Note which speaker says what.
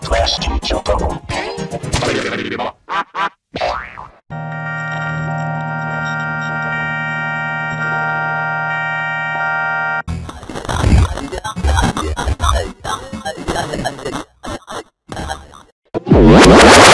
Speaker 1: Class teacher problem. Oh, my God.